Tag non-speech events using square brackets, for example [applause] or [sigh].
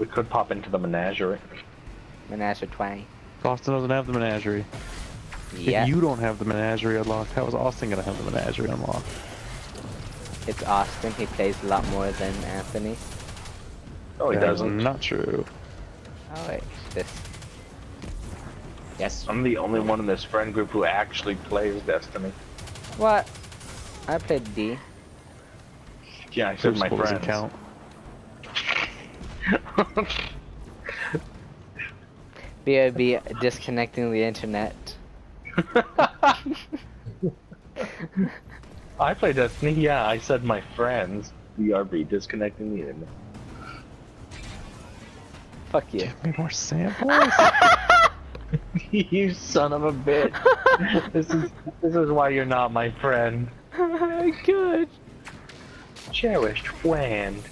We could pop into the menagerie. Menage a twang. Austin doesn't have the menagerie. Yeah, If you don't have the menagerie unlocked, how is Austin gonna have the menagerie unlocked? it's Austin. He plays a lot more than Anthony. Oh, he That is doesn't. Not true. Oh wait, this. Yes. I'm the only one in this friend group who actually plays Destiny. What? I played D. Yeah, I said my Crucible doesn't friends. count. [laughs] BRB disconnecting the internet. [laughs] I play Destiny. Yeah, I said my friends. BRB disconnecting the internet. Fuck you. Give me more samples. [laughs] you son of a bitch. this is this is why you're not my friend. Good. Cherished friend.